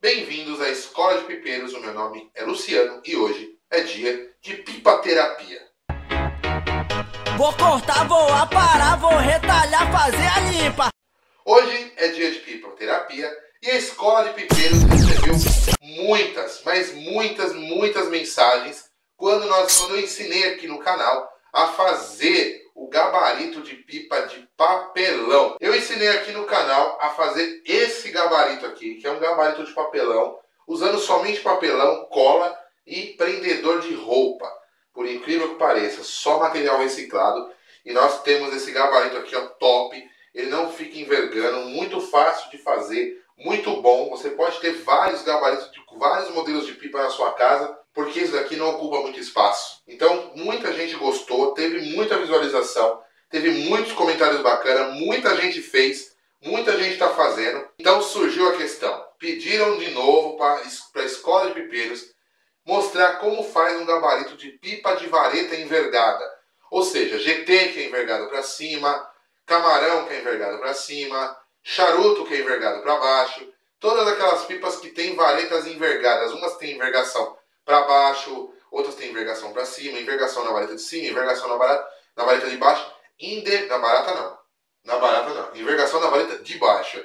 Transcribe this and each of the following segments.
Bem-vindos à Escola de Pipeiros, o meu nome é Luciano e hoje é dia de pipaterapia. Vou cortar, vou aparar, vou retalhar, fazer a limpa. Hoje é dia de pipoterapia e a Escola de Pipeiros recebeu muitas, mas muitas, muitas mensagens quando, nós, quando eu ensinei aqui no canal a fazer o gabarito de pipa de papelão. Eu ensinei aqui no canal a fazer esse gabarito aqui, que é um gabarito de papelão, usando somente papelão, cola e prendedor de roupa. Por incrível que pareça, só material reciclado. E nós temos esse gabarito aqui, ó, top. Ele não fica envergando, muito fácil de fazer, muito bom. Você pode ter vários gabaritos, de, vários modelos de pipa na sua casa porque isso daqui não ocupa muito espaço. Então, muita gente gostou, teve muita visualização, teve muitos comentários bacanas, muita gente fez, muita gente está fazendo. Então surgiu a questão. Pediram de novo para a escola de pipeiros mostrar como faz um gabarito de pipa de vareta envergada. Ou seja, GT que é envergado para cima, camarão que é envergado para cima, charuto que é envergado para baixo, todas aquelas pipas que têm varetas envergadas, umas têm envergação para baixo, outras têm envergação para cima, envergação na vareta de cima, envergação na, barata, na vareta de baixo, inde, na barata não. Na barata não. Envergação na vareta de baixo.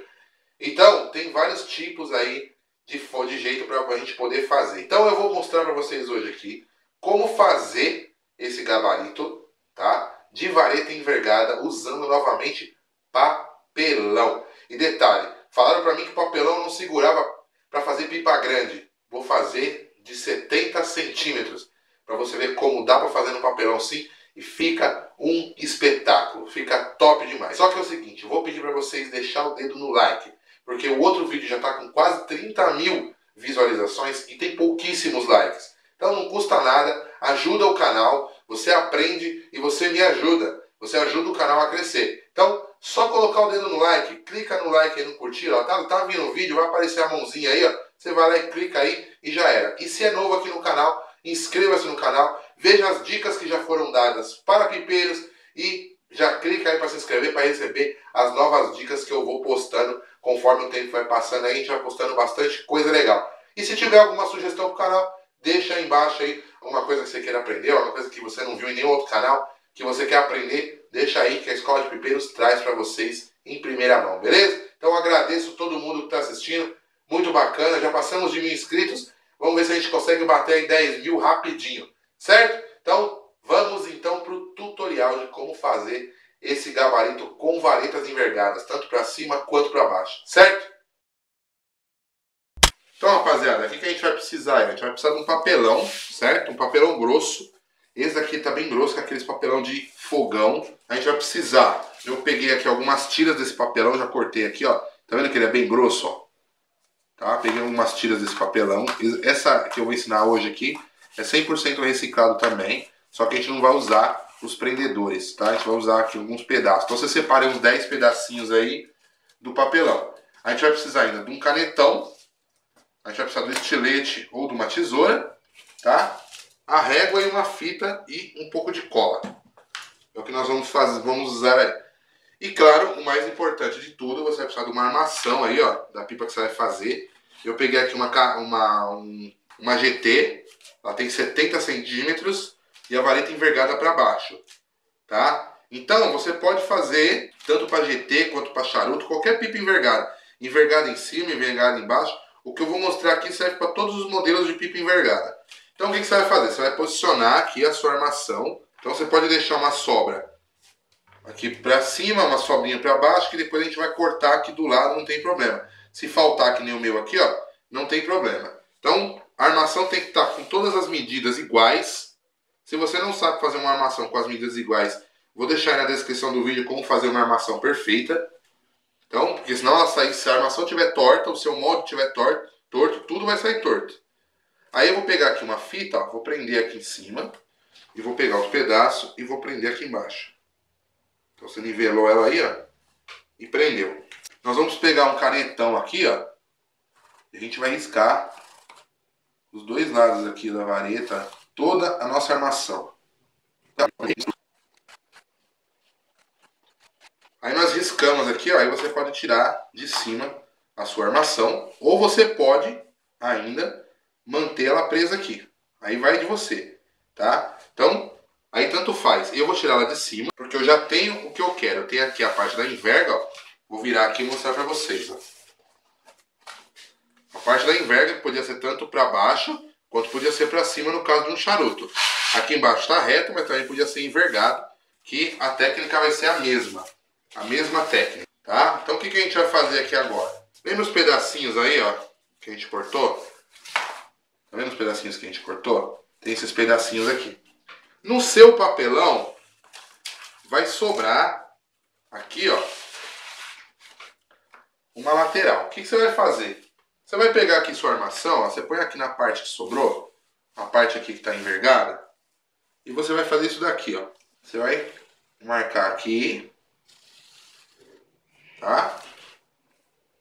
Então, tem vários tipos aí de, de jeito para a gente poder fazer. Então, eu vou mostrar para vocês hoje aqui como fazer esse gabarito, tá? De vareta envergada, usando novamente papelão. E detalhe, falaram para mim que papelão não segurava para fazer pipa grande. Vou fazer de 70 centímetros. Para você ver como dá para fazer no papelão sim. E fica um espetáculo. Fica top demais. Só que é o seguinte, vou pedir para vocês deixar o dedo no like. Porque o outro vídeo já está com quase 30 mil visualizações e tem pouquíssimos likes. Então não custa nada, ajuda o canal, você aprende e você me ajuda. Você ajuda o canal a crescer. Então, só colocar o dedo no like, clica no like aí no curtir, ó, tá, tá vindo o vídeo, vai aparecer a mãozinha aí, ó. Você vai lá e clica aí e já era. E se é novo aqui no canal, inscreva-se no canal, veja as dicas que já foram dadas para pipeiros e já clica aí para se inscrever para receber as novas dicas que eu vou postando conforme o tempo vai passando aí, a gente vai postando bastante coisa legal. E se tiver alguma sugestão para o canal, deixa aí embaixo aí alguma coisa que você queira aprender, alguma coisa que você não viu em nenhum outro canal, que você quer aprender, deixa aí que a Escola de Pipeiros traz para vocês em primeira mão, beleza? Então agradeço todo mundo que está assistindo muito bacana. Já passamos de mil inscritos. Vamos ver se a gente consegue bater aí 10 mil rapidinho, certo? Então, vamos então para o tutorial de como fazer esse gabarito com varetas envergadas, tanto para cima quanto para baixo, certo? Então, rapaziada, o que a gente vai precisar? A gente vai precisar de um papelão, certo? Um papelão grosso. Esse daqui tá bem grosso, com aqueles papelão de fogão. A gente vai precisar, eu peguei aqui algumas tiras desse papelão, já cortei aqui, ó. Tá vendo que ele é bem grosso, ó? Tá? Peguei algumas tiras desse papelão. Essa que eu vou ensinar hoje aqui é 100% reciclado também, só que a gente não vai usar os prendedores, tá? A gente vai usar aqui alguns pedaços. Então você separa uns 10 pedacinhos aí do papelão. A gente vai precisar ainda de um canetão, a gente vai precisar do estilete ou de uma tesoura, tá? A régua e uma fita e um pouco de cola. É o que nós vamos fazer, vamos usar aí. E claro, o mais importante de tudo, você vai precisar de uma armação aí, ó, da pipa que você vai fazer. Eu peguei aqui uma, uma, um, uma GT, ela tem 70 centímetros e a vareta envergada para baixo, tá? Então, você pode fazer tanto para GT quanto para charuto, qualquer pipa envergada. Envergada em cima, envergada embaixo. O que eu vou mostrar aqui serve para todos os modelos de pipa envergada. Então, o que, que você vai fazer? Você vai posicionar aqui a sua armação. Então, você pode deixar uma sobra aqui para cima, uma sobrinha para baixo, que depois a gente vai cortar aqui do lado, não tem problema. Se faltar que nem o meu aqui, ó, não tem problema. Então, a armação tem que estar tá com todas as medidas iguais. Se você não sabe fazer uma armação com as medidas iguais, vou deixar na descrição do vídeo como fazer uma armação perfeita. Então, porque senão ela sai, se a armação estiver torta, o seu molde estiver torto, torto, tudo vai sair torto. Aí eu vou pegar aqui uma fita, ó, vou prender aqui em cima, e vou pegar os pedaços e vou prender aqui embaixo. Então você nivelou ela aí, ó, e prendeu. Nós vamos pegar um canetão aqui, ó, e a gente vai riscar os dois lados aqui da vareta, toda a nossa armação. Aí nós riscamos aqui, ó, aí você pode tirar de cima a sua armação, ou você pode ainda manter ela presa aqui. Aí vai de você, tá? Então, aí tanto faz. Eu vou tirar ela de cima, porque eu já tenho o que eu quero. Eu tenho aqui a parte da enverga, ó. Vou virar aqui e mostrar pra vocês, ó. A parte da enverga podia ser tanto para baixo, quanto podia ser para cima no caso de um charuto. Aqui embaixo está reto, mas também podia ser envergado, que a técnica vai ser a mesma. A mesma técnica, tá? Então o que, que a gente vai fazer aqui agora? Lembra os pedacinhos aí, ó, que a gente cortou? Tá vendo os pedacinhos que a gente cortou? Tem esses pedacinhos aqui. No seu papelão, vai sobrar aqui, ó, uma lateral. O que, que você vai fazer? Você vai pegar aqui sua armação, ó, você põe aqui na parte que sobrou, a parte aqui que está envergada, e você vai fazer isso daqui, ó. Você vai marcar aqui, tá?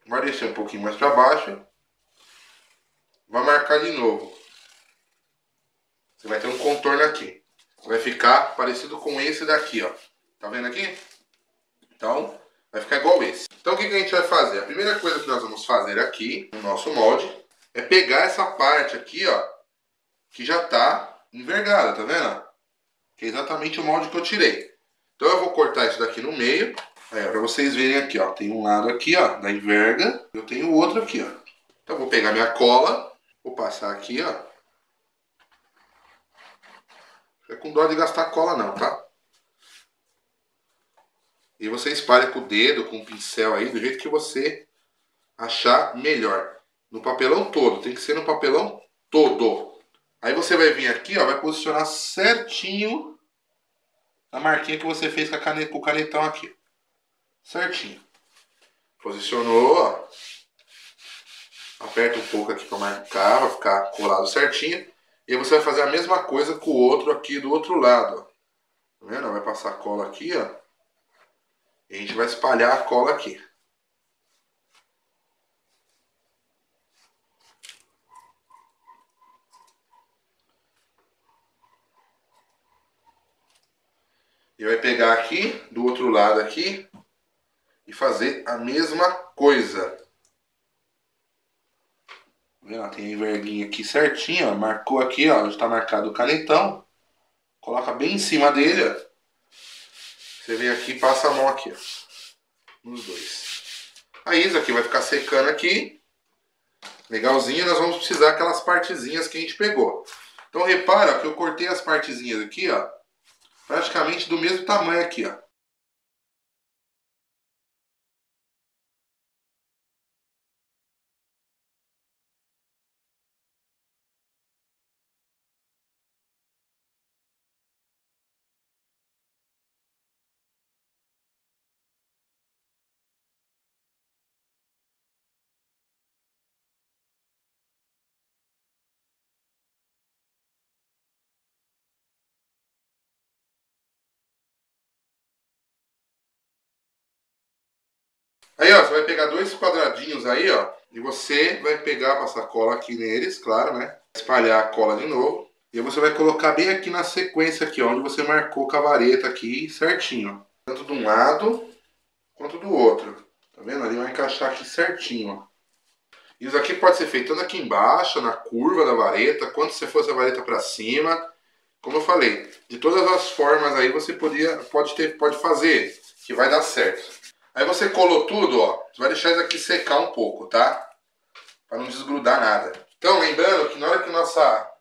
Vai descer um pouquinho mais para baixo. Vai marcar de novo. Você vai ter um contorno aqui. Vai ficar parecido com esse daqui, ó. Tá vendo aqui? Então, vai ficar igual esse. Então, o que, que a gente vai fazer? A primeira coisa que nós vamos fazer aqui, no nosso molde, é pegar essa parte aqui, ó, que já tá envergada, tá vendo? Que é exatamente o molde que eu tirei. Então, eu vou cortar isso daqui no meio. Aí, para vocês verem aqui, ó, tem um lado aqui, ó, da enverga, eu tenho o outro aqui, ó. Então, eu vou pegar minha cola, vou passar aqui, ó. É com dó de gastar cola não, tá? E você espalha com o dedo, com o pincel aí, do jeito que você achar melhor. No papelão todo, tem que ser no papelão todo. Aí você vai vir aqui, ó, vai posicionar certinho a marquinha que você fez com, caneta, com o canetão aqui certinho. Posicionou, ó. Aperta um pouco aqui para marcar, vai ficar colado certinho. E você vai fazer a mesma coisa com o outro aqui do outro lado, ó. Tá vendo? Vai passar cola aqui, ó. E a gente vai espalhar a cola aqui. E vai pegar aqui, do outro lado aqui, e fazer a mesma coisa. Tá vendo? Tem a enverguinha aqui certinho, ó. marcou aqui, ó, está marcado o canetão. Coloca bem em cima dele, ó. Você vem aqui e passa a mão aqui, ó, nos dois. Aí isso aqui vai ficar secando aqui. Legalzinho, nós vamos precisar aquelas partezinhas que a gente pegou. Então repara que eu cortei as partezinhas aqui, ó, praticamente do mesmo tamanho aqui, ó. Aí, ó, você vai pegar dois quadradinhos aí, ó, e você vai pegar, passar cola aqui neles, claro, né? Espalhar a cola de novo. E aí você vai colocar bem aqui na sequência aqui, onde você marcou com a vareta aqui certinho, ó. Tanto de um lado quanto do outro. Tá vendo? Ali vai encaixar aqui certinho, ó. Isso aqui pode ser feito tanto aqui embaixo, na curva da vareta, quanto se fosse a vareta para cima. Como eu falei, de todas as formas aí você podia, pode, ter, pode fazer, que vai dar certo. Aí você colou tudo, ó. Você vai deixar isso aqui secar um pouco, tá? Para não desgrudar nada. Então, lembrando que na hora que nossa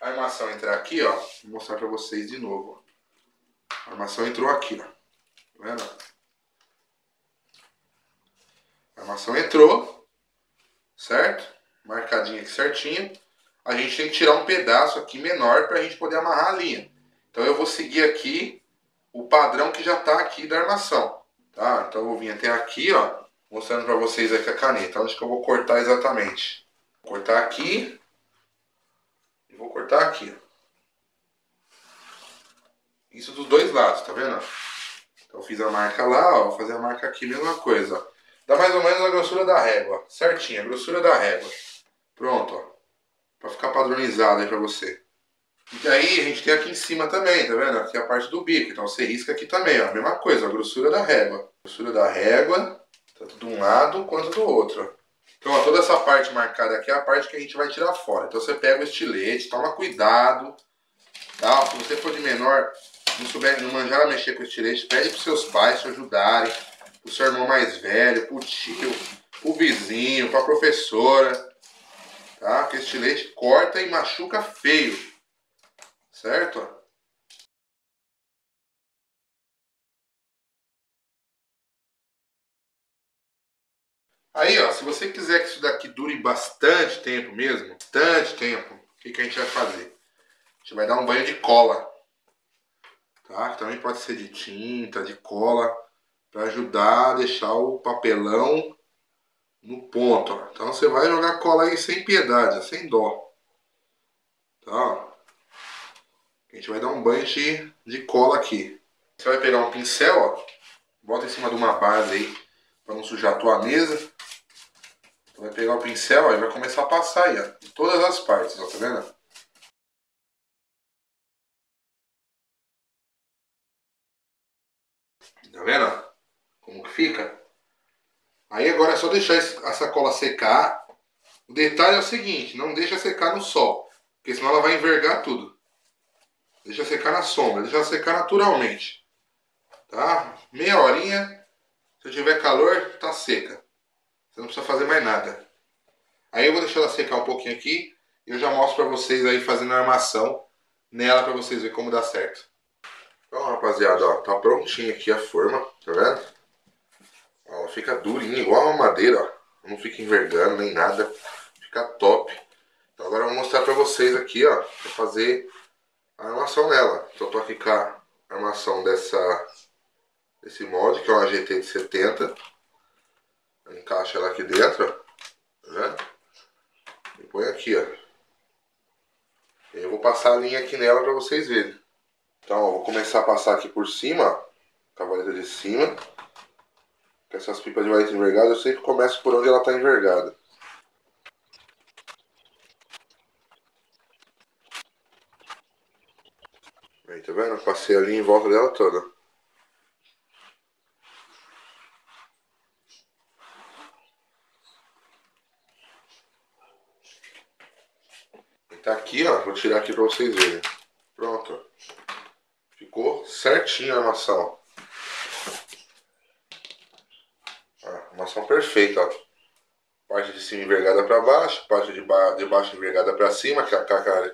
armação entrar aqui, ó. Vou mostrar para vocês de novo. Ó. A armação entrou aqui, ó. Tá vendo? A armação entrou. Certo? Marcadinha aqui certinho. A gente tem que tirar um pedaço aqui menor para a gente poder amarrar a linha. Então eu vou seguir aqui o padrão que já está aqui da armação. Tá? Então eu vou vir até aqui, ó, mostrando para vocês aqui a caneta. Onde que eu vou cortar exatamente? Vou cortar aqui e vou cortar aqui. Isso dos dois lados, tá vendo? Então eu fiz a marca lá, ó, vou fazer a marca aqui, mesma coisa. Dá mais ou menos a grossura da régua, certinho, a grossura da régua. Pronto, ó. Pra ficar padronizado aí pra você. E aí a gente tem aqui em cima também, tá vendo? Aqui a parte do bico, então você risca aqui também, ó. A mesma coisa, a grossura da régua. A grossura da régua, tanto de um lado quanto do outro. Então, ó, toda essa parte marcada aqui é a parte que a gente vai tirar fora. Então, você pega o estilete, toma cuidado. Tá? Se você for de menor, não souber, não manjar mexer com o estilete, pede para seus pais te ajudarem. Pro seu irmão mais velho, pro tio, pro vizinho, pra professora. Tá? Que estilete corta e machuca feio. Certo? Aí, ó, se você quiser que isso daqui dure bastante tempo mesmo, bastante tempo, o que, que a gente vai fazer? A gente vai dar um banho de cola. Tá? Também pode ser de tinta, de cola, para ajudar a deixar o papelão no ponto. Ó. Então você vai jogar cola aí sem piedade, sem dó. Tá? A gente vai dar um banho de, de cola aqui. Você vai pegar um pincel, ó, bota em cima de uma base aí, para não sujar a tua mesa vai pegar o pincel e vai começar a passar aí, ó, em todas as partes, ó, tá vendo? Tá vendo? Como que fica? Aí agora é só deixar a sacola secar. O detalhe é o seguinte, não deixa secar no sol, porque senão ela vai envergar tudo. Deixa secar na sombra, deixa secar naturalmente. Tá? Meia horinha, se tiver calor, tá seca. Você não precisa fazer mais nada. Aí eu vou deixar ela secar um pouquinho aqui e eu já mostro pra vocês aí fazendo a armação nela pra vocês verem como dá certo. Então, rapaziada, ó, tá prontinha aqui a forma, tá vendo? Ó, ela fica durinha, igual uma madeira, ó. Não fica envergando nem nada. Fica top. Então agora eu vou mostrar pra vocês aqui, ó, pra fazer a armação nela. Então tô aqui com a armação dessa, desse molde, que é uma GT de 70 encaixa ela aqui dentro, vendo? E põe aqui, ó. Eu vou passar a linha aqui nela para vocês verem. Então, ó, vou começar a passar aqui por cima, ó. De cima. Com essas pipas de vareta envergada, eu sempre começo por onde ela está envergada. Aí, tá vendo? passei a linha em volta dela toda. Tá aqui, ó. Vou tirar aqui pra vocês verem. Pronto. Ficou certinho a armação. Ó, armação perfeita, ó. Parte de cima envergada para baixo, parte de, ba de baixo envergada para cima, que é, a,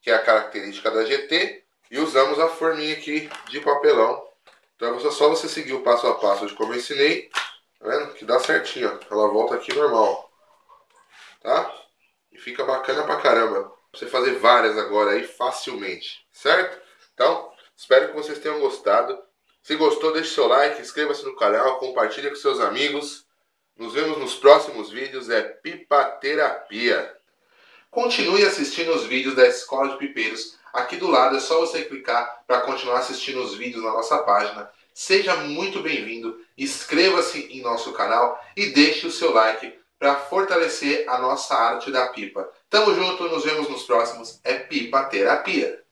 que é a característica da GT. E usamos a forminha aqui de papelão. Então é só você seguir o passo a passo de como eu ensinei. Tá vendo? Que dá certinho, ó. Ela volta aqui normal. Tá? E fica bacana pra caramba. Você fazer várias agora aí facilmente, certo? Então, espero que vocês tenham gostado. Se gostou, deixe seu like, inscreva-se no canal, compartilhe com seus amigos. Nos vemos nos próximos vídeos, é Pipa Terapia. Continue assistindo os vídeos da Escola de Pipeiros. Aqui do lado é só você clicar para continuar assistindo os vídeos na nossa página. Seja muito bem-vindo, inscreva-se em nosso canal e deixe o seu like para fortalecer a nossa arte da pipa. Tamo junto, nos vemos nos próximos. É Pipa Terapia.